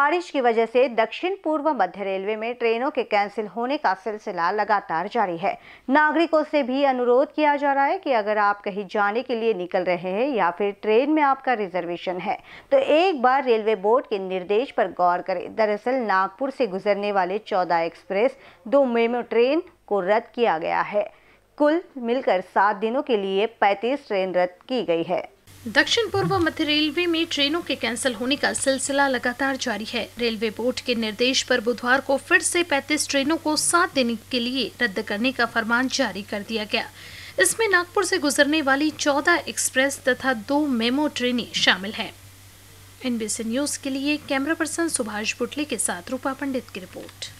बारिश की वजह से दक्षिण पूर्व मध्य रेलवे में ट्रेनों के कैंसिल होने का सिलसिला लगातार जारी है। नागरिकों से भी अनुरोध किया जा रहा है कि अगर आप कहीं जाने के लिए निकल रहे हैं या फिर ट्रेन में आपका रिजर्वेशन है तो एक बार रेलवे बोर्ड के निर्देश पर गौर करें। दरअसल, नागपुर से गुजरने वाले चौदह एक्सप्रेस दो मेमो ट्रेन को रद्द किया गया है। कुल मिलकर सात दिनों के लिए पैंतीस ट्रेन रद्द की गई है। दक्षिण पूर्व मध्य रेलवे में ट्रेनों के कैंसिल होने का सिलसिला लगातार जारी है। रेलवे बोर्ड के निर्देश पर बुधवार को फिर से 35 ट्रेनों को सात दिन के लिए रद्द करने का फरमान जारी कर दिया गया। इसमें नागपुर से गुजरने वाली 14 एक्सप्रेस तथा दो मेमो ट्रेनें शामिल हैं। एनबीसी न्यूज़ के लिए कैमरा पर्सन सुभाष बुटले के साथ रूपा पंडित की रिपोर्ट।